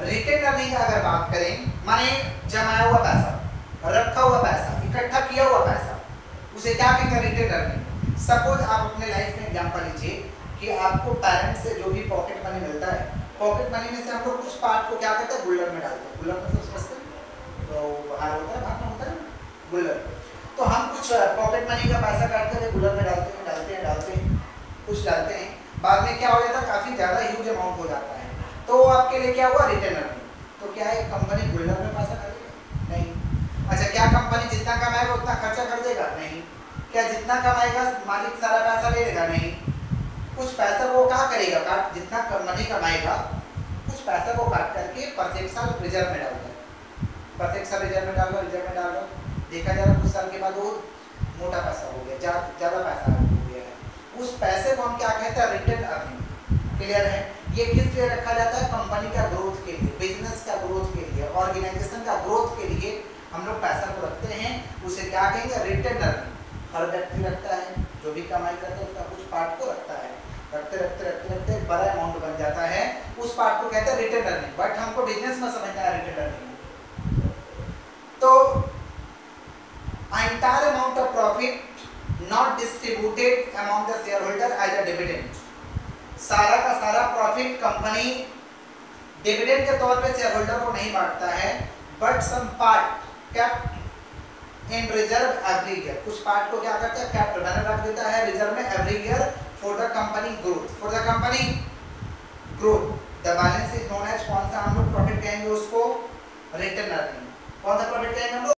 Retain earning का अगर बात करें माने जमाया हुआ पैसा रखा हुआ पैसा इकट्ठा किया हुआ पैसा उसे क्या कहेंगे रिटेन अर्निंग सपोज़ आप अपने लाइफ में एग्जांपल लीजिए कि आपको पेरेंट्स से जो भी पॉकेट मनी मिलता है पॉकेट मनी में से हम कुछ पार्ट को क्या करते हैं? गुल्लर में डालते हैं गुल्लर मतलब समझते हैं तो बाहर होता है बाहर होता है गुल्लर तो हम कुछ पॉकेट मनी का पैसा काटते हैं? गुल्लर में डालते हैं डालते हैं डालते हैं कुछ डालते हैं बाद में क्या हो। जाता है काफ़ी ज़्यादा ह्यूज अमाउंट हो जाता है लिए क्या हुआ? रिटर्न अर्निंग तो क्या है कंपनी गुल्लर में पैसा करेगा नहीं। अच्छा क्या कंपनी जितना कमाएगा, उतना खर्चा कर देगा? नहीं। क्या जितना कमाएगा, मालिक सारा पैसा ले लेगा? नहीं। कुछ पैसा वो क्या करेगा? काट, जितना मनी कमाएगा, कुछ पैसा वो काट करके प्रत्येक साल रिज़र्व में डालता है। प्रत्येक साल रिज़र्व में डाल रिज़र्व में डाल देखा जा रहा कुछ साल के बाद वो मोटा पैसा हो गया ज़्यादा पैसा हो गया है। उस पैसे को हम क्या कहते हैं? रिटर्न अर्निंग क्लियर है? ये किस लिए रखा जाता है? कंपनी का ग्रोथ के लिए बिज़नेस का ग्रोथ के लिए ऑर्गेनाइजेशन का ग्रोथ के लिए हम लोग पैसा को रखते हैं। उसे क्या कहेंगे? रिटर्न हर व्यक्ति रखता है, जो भी कमाई करता है, उसका कुछ पार्ट को रखता है। रखते रखते रखते रखते बड़ा अमाउंट बन जाता है। उस पार्ट को कहते हैं रिटर्न अर्निंग बट हमको बिज़नेस में समझना है रिटर्न अर्निंग तो entire amount of profit not distributed among the shareholder as a dividend सारा का सारा प्रॉफिट कंपनी डिविडेंड के तौर पे शेयर होल्डर को नहीं बांटता है but some part kept in reserve every year कुछ पार्ट को क्या करता है? कैप्ट मैंने रख देता है रिज़र्व में every year for the company growth for the company growth the balance is known as कौन सा हम लोग प्रॉफिट कहेंगे उसको? रिटर्न अर्निंग कौन सा प्रॉफिट कहेंगे हम लोग?